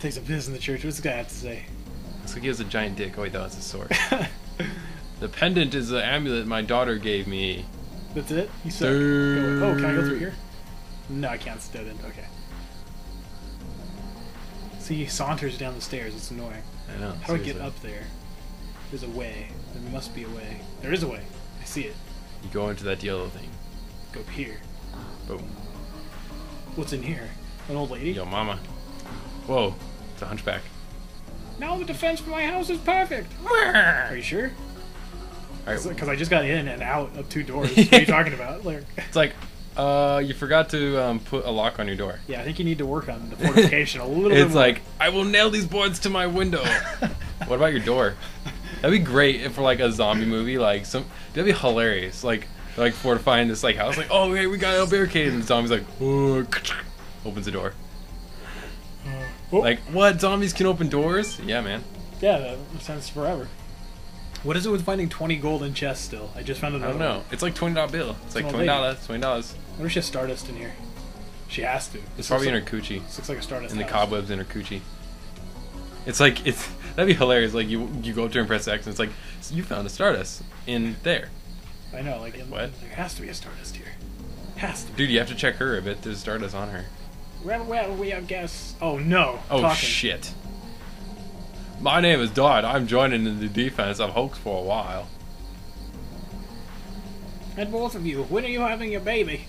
Takes a piss in the church. What's this guy have to say? Looks like he has a giant dick. Oh wait, that was a sword. the pendant is the amulet my daughter gave me. That's it? You suck. Go- Oh, can I go through here? No, I can't. It's dead end. Okay. See, he saunters down the stairs. It's annoying. I know. How do I get up there? There's a way. There must be a way. There is a way. I see it. You go into that yellow thing. Go up here. Boom. What's in here? An old lady? Yo, mama. Whoa, it's a hunchback. Now the defense for my house is perfect. Are you sure? All right, Because I just got in and out of two doors. what are you talking about? Like, it's like, uh, you forgot to um, put a lock on your door. yeah, I think you need to work on the fortification a little bit It's like, I will nail these boards to my window. what about your door? That'd be great if for like a zombie movie, like some. That'd be hilarious. Like, like fortifying this like house, like, oh, hey, we got a barricade, and the zombie's like, opens the door. Oh, Like, what? Zombies can open doors? Yeah, man. yeah, that sounds forever. What is it with finding 20 golden chests still? I just found another I don't know. one. It's like twenty dollar bill. It's like an old twenty lady. dollars. Twenty dollars. What if she has Stardust in here? She has to. It's This probably in her looks coochie. like, this looks like a Stardust. in the house. cobwebs in her coochie. It's like it's that'd be hilarious. Like you you go up to her and press X, and it's like you found a Stardust in there, I know, like, in, What? there has to be a Stardust here. Has to be. dude. You have to check her a bit. There's Stardust on her. Well, well, we have guess. Oh, no. Oh Talking. shit! My name is Dodd. I'm joining in the defense of Hoax for a while. And both of you, when are you having your baby?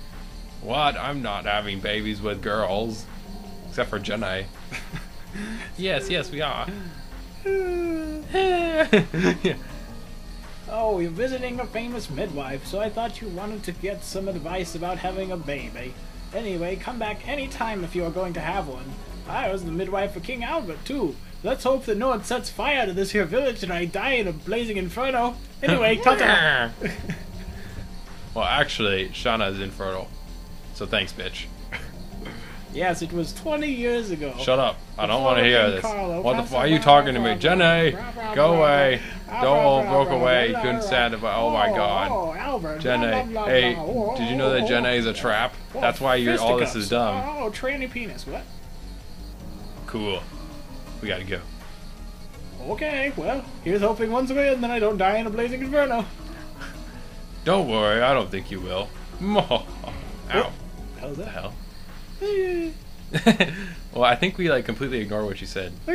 What? I'm not having babies with girls, except for Jenny. yes, yes, we are. yeah. Oh, you're visiting a famous midwife, so I thought you wanted to get some advice about having a baby. Anyway, come back anytime if you are going to have one. I was the midwife for King Albert, too. Let's hope that no one sets fire to this here village and I die in a blazing inferno. Anyway, ta-ta. well, actually, Shana is infertile. So thanks, bitch. yes, it was 20 years ago. Shut up. I don't want to hear this. Carlo What the fuck are you talking to me? Jenny, go away. Don't broke away. You couldn't Oh, stand it, but oh my god. Jenny, hey. Did you know that Jenny is a trap? That's why you're, all this is dumb. Oh, tranny penis. What? Cool. We gotta go. Okay, well, here's hoping once again that I don't die in a blazing inferno. Don't worry, I don't think you will. Ow. How's the that? hell? Well, I think we like completely ignore what you said. All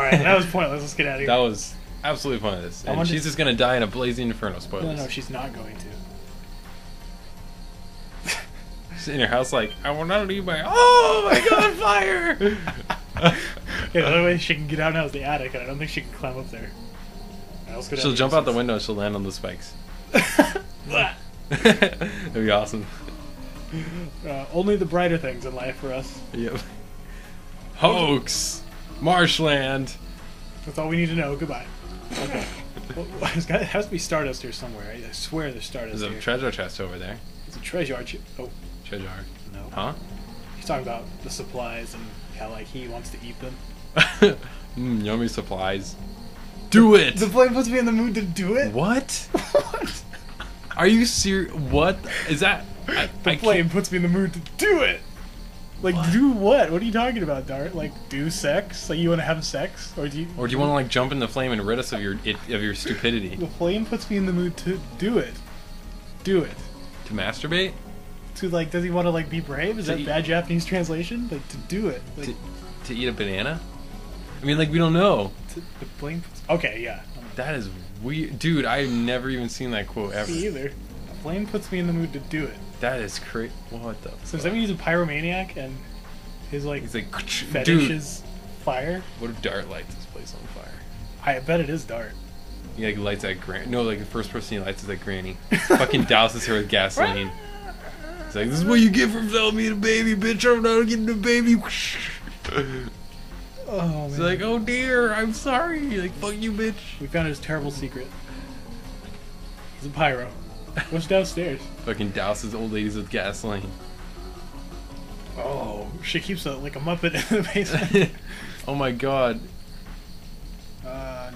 right, that was pointless. Let's get out of here. That was absolutely pointless. And she's just gonna die in a blazing inferno. no, Spoilers. no, she's not going to. She's in her house like, I will not leave my. Oh my god, fire! Yeah, the only way she can get out now is the attic, and I don't think she can climb up there. Right, let's go She'll jump out the window and she'll land on the spikes. That'd be awesome. Uh, only the brighter things in life for us. Yep. Hoax! Marshland! That's all we need to know. Goodbye. Okay. well, got- it has to be Stardust here somewhere. I I swear there's Stardust There's a here. treasure chest over there. it's a treasure. chest. oh, Treasure. no. Huh? He's talking about the supplies and how, like, he wants to eat them. mm, yummy supplies. Do it! The flame puts me in the mood to do it? what? What? Are you serious? What? Is that. I, The I flame can't. puts me in the mood to do it. Like What? do what? What are you talking about, Dart? Like do sex? Like you want to have sex, or do you? Or do you want to like jump in the flame and rid us of your it, of your stupidity? The flame puts me in the mood to do it. Do it. To masturbate? To like, does he want to like be brave? Is To that eat- bad Japanese translation? Like to do it. Like, To, to eat a banana? I mean, like we don't know. to, the flame. Puts, okay, yeah. That is weird, dude. I've never even seen that quote ever. Me either. Flame puts me in the mood to do it. That is crazy. What the? So does that mean he's a pyromaniac and his like He's like, fetish dude. is fire? What if Dart lights this place on fire? I bet it is Dart. He like lights that granny. No, like the first person he lights is that granny. Fucking douses her with gasoline. He's like, this is what you get for selling me the baby, bitch. I'm not getting the baby. Oh man. He's like, oh dear, I'm sorry. Like, fuck you, bitch. We found his terrible secret. He's a pyro. What's downstairs? Fucking douses old ladies with gasoline. Oh, she keeps a, like a muppet in the basement. oh my god. uh.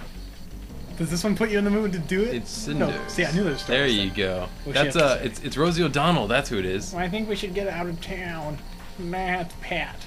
Does this one put you in the mood to do it? It's Cinders. No, see, I knew there was There you go. What'd That's uh, it's it's Rosie O'Donnell. That's who it is. I think we should get out of town. Matt, Pat.